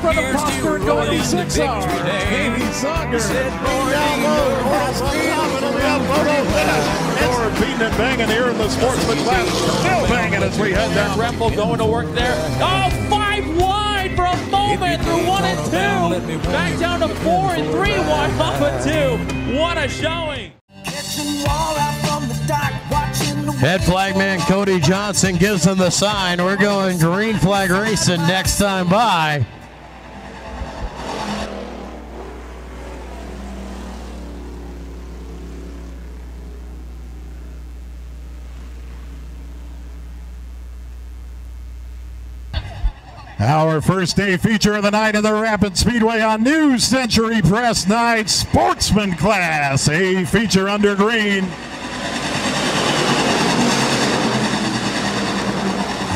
for the Prosper Gordy Six R. Amy Songer. Or beating and banging here in the sportsman class. Still banging as we head down. Rempel going to work there. Oh, five wide for a moment through one and two. Back down to four and three wide off of two. What a showing. Head flagman Cody Johnson gives them the sign. We're going green flag racing next time by. Our first day feature of the night of the Rapid Speedway on New Century Press Night Sportsman Class, a feature under green.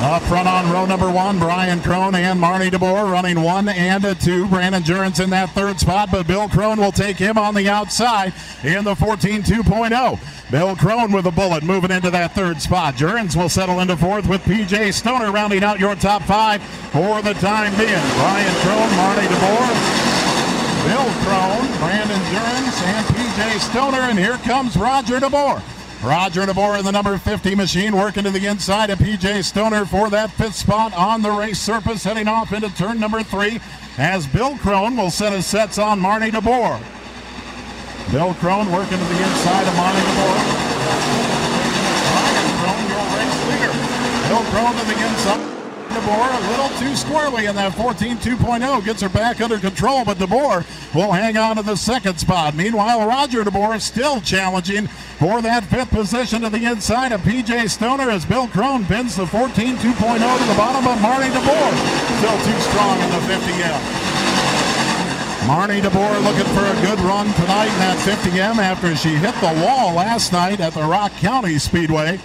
Up front on row number one, Brian Crone and Marnie DeBoer running one and a two. Brandon Jurens in that third spot, but Bill Crone will take him on the outside in the 14 2.0. Bill Crone with a bullet moving into that third spot. Jurens will settle into fourth with PJ Stoner rounding out your top five for the time being. Brian Crone, Marnie DeBoer, Bill Crone, Brandon Jurens, and PJ Stoner, and here comes Roger DeBoer. Roger DeBoer in the number 50 machine working to the inside of PJ Stoner for that fifth spot on the race surface, heading off into turn number three as Bill Crone will set his sets on Marnie DeBoer. Bill Crone working to the inside of Marnie DeBoer. Brian Crone, your race leader. Bill Crone to the inside. DeBoer a little too squirrely in that 14 2.0. Gets her back under control, but DeBoer will hang on to the second spot. Meanwhile, Roger DeBoer is still challenging for that fifth position to the inside of PJ Stoner as Bill Crone pins the 14 2.0 to the bottom, but Marnie DeBoer still too strong in the 50M. Marnie DeBoer looking for a good run tonight in that 50M after she hit the wall last night at the Rock County Speedway.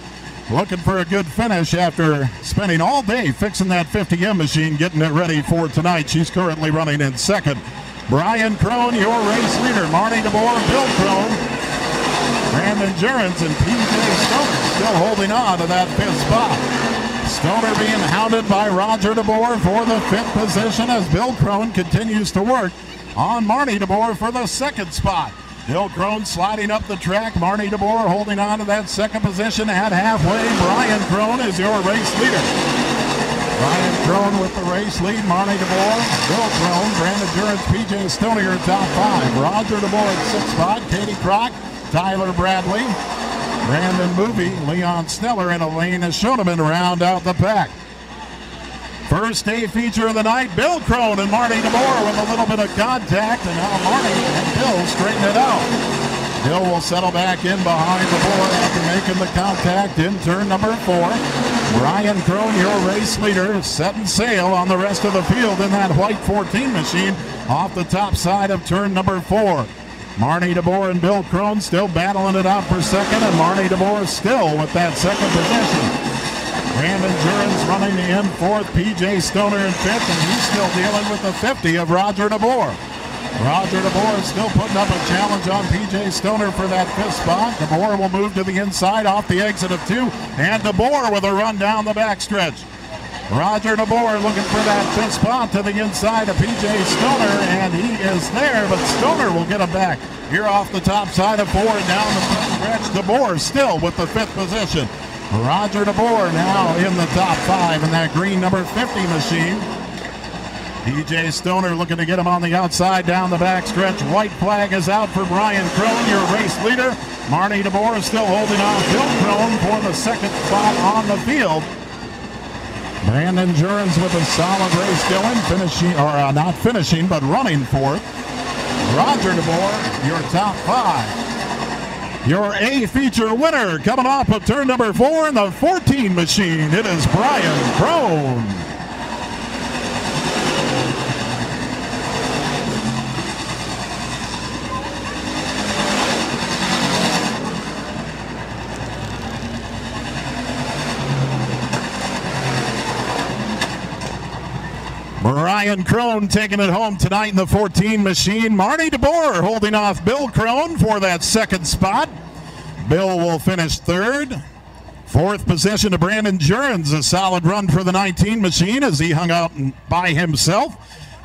Looking for a good finish after spending all day fixing that 50M machine, getting it ready for tonight. She's currently running in second. Brian Crone, your race leader. Marnie DeBoer, Bill Crone, Brandon Jurens, and PJ Stoner still holding on to that fifth spot. Stoner being hounded by Roger DeBoer for the fifth position as Bill Crone continues to work on Marnie DeBoer for the second spot. Bill Crone sliding up the track. Marnie DeBoer holding on to that second position at halfway. Brian Crone is your race leader. Brian Crone with the race lead. Marnie DeBoer, Bill Crone, Brandon Jurens, PJ Stoner your top five. Roger DeBoer at sixth spot. Katie Crock, Tyler Bradley, Brandon Movie, Leon Sneller, and Elena Schoeneman round out the pack. First day feature of the night, Bill Crone and Marty DeBoer with a little bit of contact, and now Marty and Bill straighten it out. Bill will settle back in behind DeBoer after making the contact in turn number four. Brian Crone, your race leader, setting sail on the rest of the field in that white 14 machine off the top side of turn number four. Marnie DeBoer and Bill Crone still battling it out for second, and Marnie DeBoer still with that second position. Brandon Jurens running in fourth, PJ Stoner in fifth, and he's still dealing with the 50 of Roger DeBoer. Roger DeBoer is still putting up a challenge on PJ Stoner for that fifth spot. DeBoer will move to the inside off the exit of two, and DeBoer with a run down the backstretch. Roger DeBoer looking for that fifth spot to the inside of PJ Stoner, and he is there, but Stoner will get him back. Here off the top side of four down the stretch. DeBoer still with the fifth position. Roger DeBoer now in the top five in that green number 50 machine. DJ Stoner looking to get him on the outside down the backstretch. White flag is out for Brian Crone, your race leader. Marnie DeBoer is still holding on Bill Crone for the second spot on the field. Brandon Jurens with a solid race going, finishing, or uh, not finishing, but running fourth. Roger DeBoer, your top five. Your A feature winner coming off of turn number four in the 14 machine. It is Brian Crone. Brian Crone taking it home tonight in the 14 machine. Marty DeBoer holding off Bill Crone for that second spot. Bill will finish third. Fourth position to Brandon Jurens. A solid run for the 19 machine as he hung out by himself.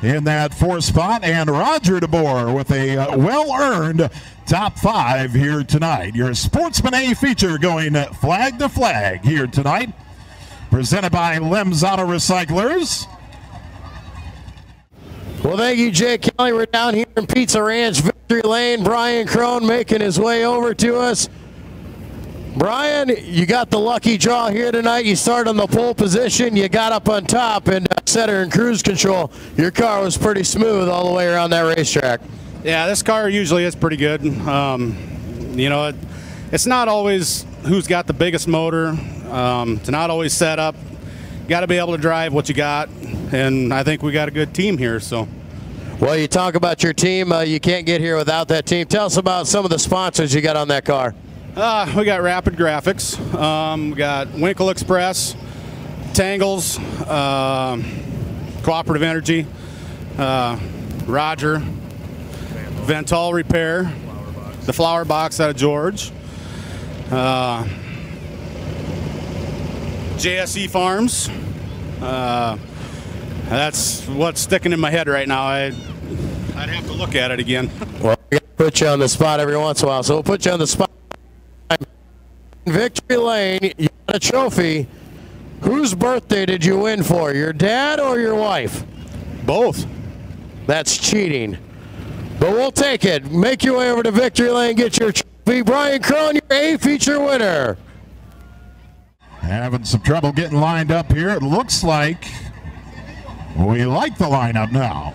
in that fourth spot, and Roger DeBoer with a uh, well-earned top five here tonight. Your Sportsman A feature going flag to flag here tonight, presented by Lem's Auto Recyclers. Well, thank you, Jay Kelly. We're down here in Pizza Ranch, Victory Lane. Brian Crone making his way over to us. Brian, you got the lucky draw here tonight. You start on the pole position. You got up on top and center and cruise control. Your car was pretty smooth all the way around that racetrack. Yeah, this car usually is pretty good. Um, you know, it, it's not always who's got the biggest motor. Um, it's not always set up. Got to be able to drive what you got, and I think we got a good team here. So. Well, you talk about your team. Uh, you can't get here without that team. Tell us about some of the sponsors you got on that car. Uh, we got Rapid Graphics. Um, we got Winkle Express, Tangles, uh, Cooperative Energy, uh, Roger, Vental Repair, the Flower Box out of George, uh, JSE Farms. That's what's sticking in my head right now. I, I'd have to look at it again. well, we gotta put you on the spot every once in a while, so we'll put you on the spot. Victory Lane, you got a trophy. Whose birthday did you win for? Your dad or your wife? Both. That's cheating. But we'll take it. Make your way over to Victory Lane, get your trophy. Brian Crone, your A feature winner. Having some trouble getting lined up here. It looks like we like the lineup now.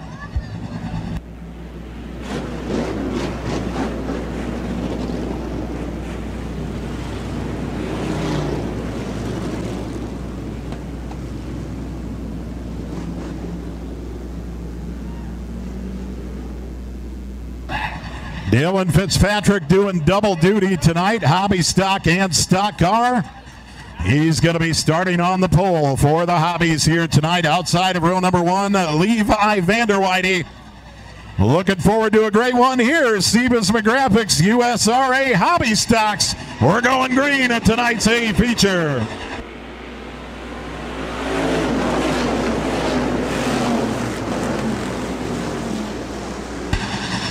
Dylan Fitzpatrick doing double duty tonight, hobby stock and stock car. He's going to be starting on the pole for the hobbies here tonight outside of row number one, Levi Vanderweide. Looking forward to a great one here. Sebas McGraphics USRA Hobby Stocks. We're going green at tonight's A feature.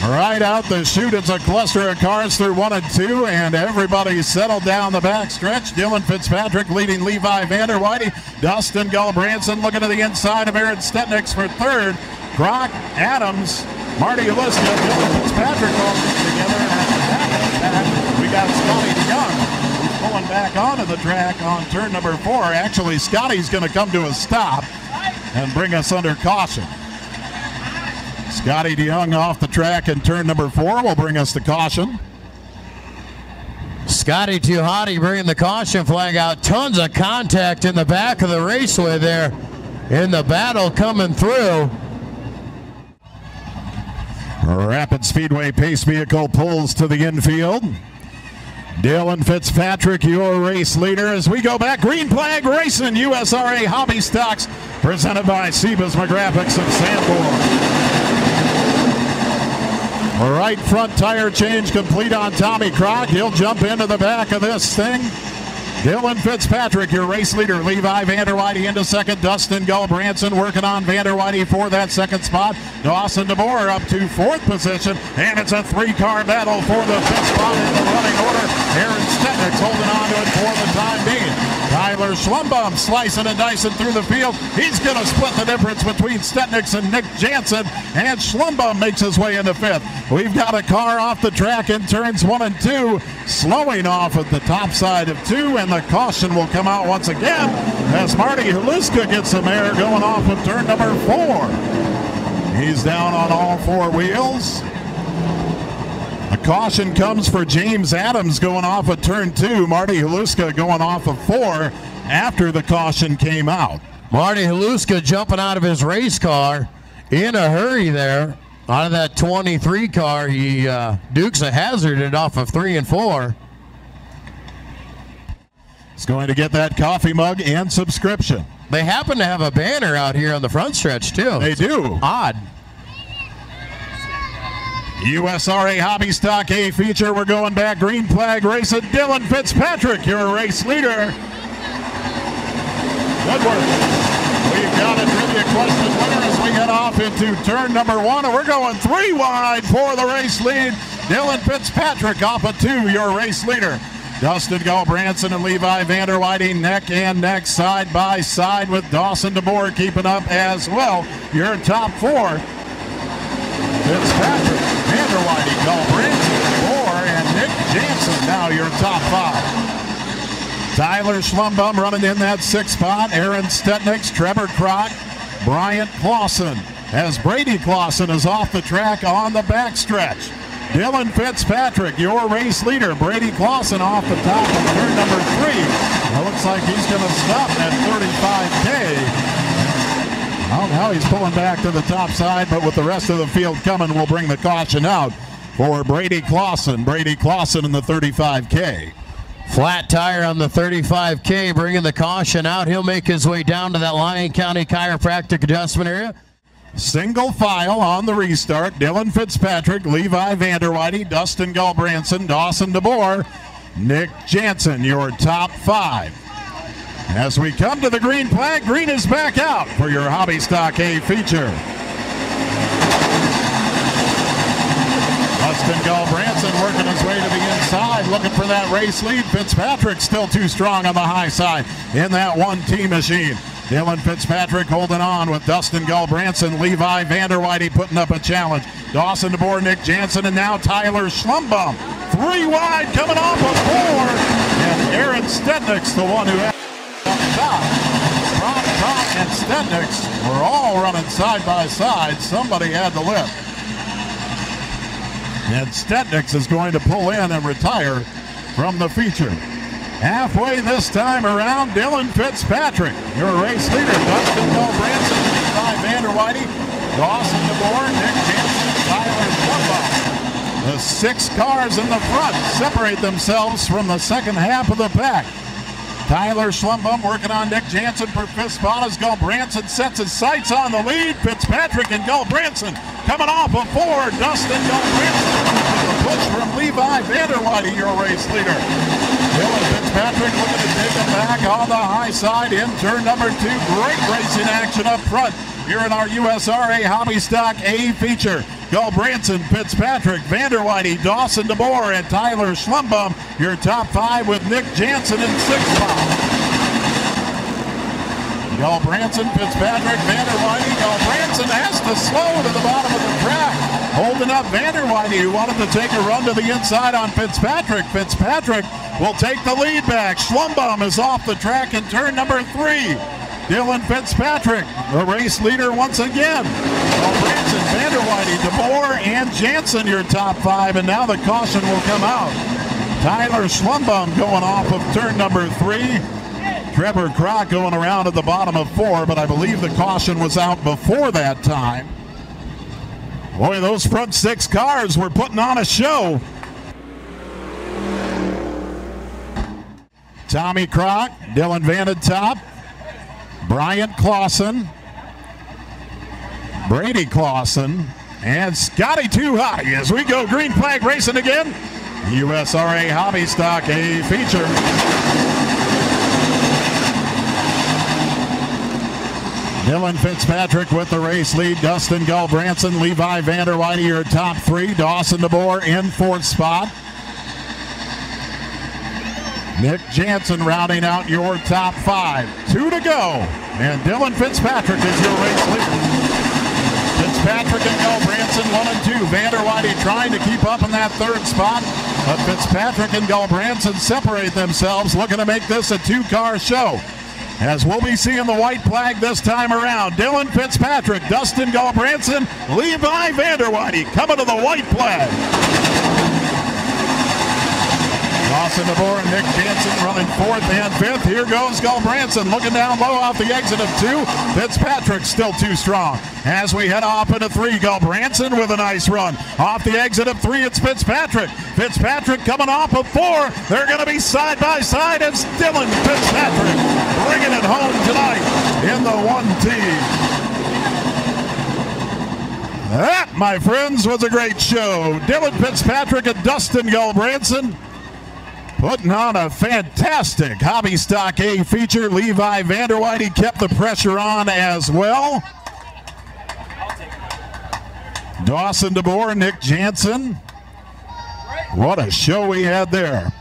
Right out the chute, it's a cluster of cars through one and two, and everybody settled down the back stretch. Dylan Fitzpatrick leading Levi Vanderweide. Dustin Gulbranson looking to the inside of Aaron Stetnix for third. Brock Adams, Marty Haluska, Dylan Fitzpatrick all together. And we got Scotty Young pulling back onto the track on turn number four. Actually, Scotty's going to come to a stop and bring us under caution. Scotty DeYoung off the track in turn number four will bring us to caution. Scotty Tuhati bringing the caution flag out. Tons of contact in the back of the raceway there in the battle coming through. Rapid Speedway pace vehicle pulls to the infield. Dylan Fitzpatrick, your race leader as we go back. Green flag racing, USRA Hobby Stocks, presented by Sebas McGraphics of Sanborn. Right front tire change complete on Tommy Crock. He'll jump into the back of this thing. Dylan Fitzpatrick, your race leader. Levi Vanderweide into second. Dustin Gulbranson working on Vanderweide for that second spot. Dawson DeBoer up to fourth position. And it's a three-car battle for the fifth spot in the running order. Aaron Stetnick holding on to it for the time being. Tyler Schlumbum slicing and dicing through the field. He's going to split the difference between Stetnix and Nick Jansen, and Schlumbum makes his way into fifth. We've got a car off the track in turns one and two, slowing off at the top side of two, and the caution will come out once again as Marty Haluska gets some air going off of turn number four. He's down on all four wheels. Caution comes for James Adams going off of turn two. Marty Haluska going off of four after the caution came out. Marty Haluska jumping out of his race car in a hurry there. Out of that 23 car, he uh, Dukes a hazarded off of three and four. He's going to get that coffee mug and subscription. They happen to have a banner out here on the front stretch, too. They do. Odd. USRA Hobby Stock A feature. We're going back. Green flag racing. Dylan Fitzpatrick, your race leader. Good work. We've got a trivia question winner as we head off into turn number one. And we're going three wide for the race lead. Dylan Fitzpatrick off of two, your race leader. Dustin Gulbranson and Levi Vanderwhite neck and neck, side by side with Dawson DeBoer keeping up as well. Your top four. Fitzpatrick, Vanderwhite, Gulbranson, DeBoer, and Nick Jansen now your top five. Tyler Schlumbum running in that sixth spot. Aaron Stetnix, Trevor Kroc, Bryant Clausen. As Brady Clausen is off the track on the backstretch. Dylan Fitzpatrick, your race leader. Brady Clausen off the top of turn number three. It looks like he's going to stop at 35K. Well, now he's pulling back to the top side, but with the rest of the field coming, we'll bring the caution out for Brady Clausen. Brady Clausen in the 35K. Flat tire on the 35K, bringing the caution out. He'll make his way down to that Lyon County chiropractic adjustment area. Single file on the restart. Dylan Fitzpatrick, Levi Vanderwhite, Dustin Gulbranson, Dawson DeBoer, Nick Jansen, your top five. As we come to the green flag, green is back out for your Hobby Stock A feature. Dustin Gulbranson working his way to the inside, looking for that race lead. Fitzpatrick still too strong on the high side in that one team machine. Dylan Fitzpatrick holding on with Dustin Gulbranson, Levi Vanderwhite putting up a challenge. Dawson DeBoer, Nick Jansen, and now Tyler Schlumbum. Three wide coming off of four. And Aaron Stednick's the one who top. Rob Top and Stednick's were all running side by side. Somebody had to lift. And Stedniks is going to pull in and retire from the feature. Halfway this time around, Dylan Fitzpatrick, your race leader. Dustin Gulbranson, Levi Vanderwhite, Dawson DeBoer, Nick Jansen, Tyler Schlumbum. The six cars in the front separate themselves from the second half of the pack. Tyler Schlumbum working on Nick Jansen for fifth spot as Gulbranson sets his sights on the lead. Fitzpatrick and Gulbranson coming off of four. Dustin Gulbranson. The push from Levi Vanderwhite, your race leader. Dylan Fitzpatrick looking to take him back on the high side in turn number two. Great racing action up front here in our USRA Hobby Stock A feature. Gulbranson, Fitzpatrick, Vanderwhite, Dawson DeBoer, and Tyler Schlumbum. Your top five with Nick Jansen in sixth spot. Gulbranson, Fitzpatrick, Vanderwhite. Gulbranson has to slow to the bottom of the track. Holding up Vanderwhite, who wanted to take a run to the inside on Fitzpatrick. Fitzpatrick will take the lead back. Schlumbum is off the track in turn number three. Dylan Fitzpatrick, the race leader once again. Gulbranson, Vanderwhite, DeBoer, and Jansen, your top five, and now the caution will come out. Tyler Schlumbum going off of turn number three. Trevor Kroc going around at the bottom of four, but I believe the caution was out before that time. Boy, those front six cars were putting on a show. Tommy Kroc, Dylan Van Bryant Clausen, Brady Clausen, and Scotty Too High as we go green flag racing again. USRA Hobby Stock A feature. Dylan Fitzpatrick with the race lead. Dustin Gulbranson, Levi Vanderwhite, your top three. Dawson DeBoer in fourth spot. Nick Jansen rounding out your top five. Two to go. And Dylan Fitzpatrick is your race leader. Fitzpatrick and Gulbranson, one and two. Vanderwhite trying to keep up in that third spot. But Fitzpatrick and Gulbranson separate themselves, looking to make this a two-car show. As we'll be seeing the white flag this time around. Dylan Fitzpatrick, Dustin Gulbranson, Levi Vanderwhite coming to the white flag. Dawson DeBoer and Nick Jansen running fourth and fifth. Here goes Gulbranson looking down low off the exit of two. Fitzpatrick still too strong. As we head off into three, Gulbranson with a nice run. Off the exit of three, it's Fitzpatrick. Fitzpatrick coming off of four. They're going to be side by side as Dylan Fitzpatrick bringing it home tonight in the one team. That, my friends, was a great show. Dylan Fitzpatrick and Dustin Gulbranson Putting on a fantastic hobby stock A feature. Levi Vanderwide, he kept the pressure on as well. Dawson DeBoer, Nick Jansen. What a show we had there.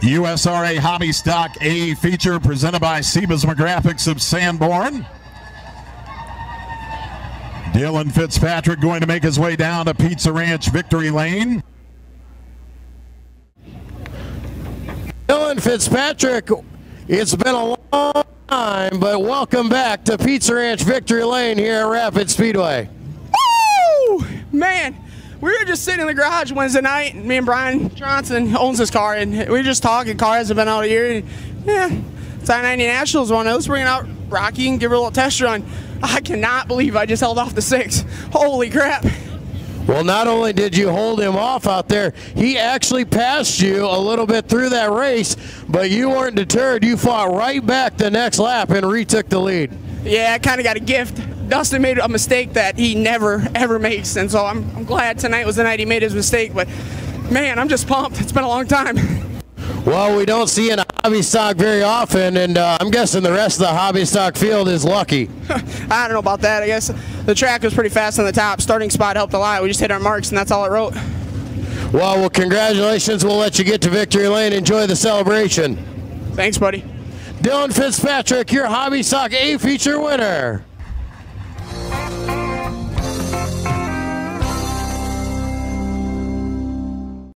USRA Hobby Stock A feature presented by Sebasma Graphics of Sanborn. Dylan Fitzpatrick going to make his way down to Pizza Ranch Victory Lane. Dylan Fitzpatrick, it's been a long time, but welcome back to Pizza Ranch Victory Lane here at Rapid Speedway. Woo! Man, we were just sitting in the garage Wednesday night. And me and Brian Johnson owns this car, and we were just talking. Car hasn't been out a year. And, yeah, it's I 90 Nationals one. Let's bring out Rocky and give her a little test run. I cannot believe I just held off the six. Holy crap. Well, not only did you hold him off out there, he actually passed you a little bit through that race, but you weren't deterred. You fought right back the next lap and retook the lead. Yeah, I kind of got a gift. Dustin made a mistake that he never, ever makes, and so I'm, I'm glad tonight was the night he made his mistake, but man, I'm just pumped. It's been a long time. Well, we don't see in a hobby stock very often, and uh, I'm guessing the rest of the hobby stock field is lucky. I don't know about that. I guess the track was pretty fast on the top. Starting spot helped a lot. We just hit our marks, and that's all it wrote. Well, well, congratulations. We'll let you get to victory lane. Enjoy the celebration. Thanks, buddy. Dylan Fitzpatrick, your hobby stock A feature winner.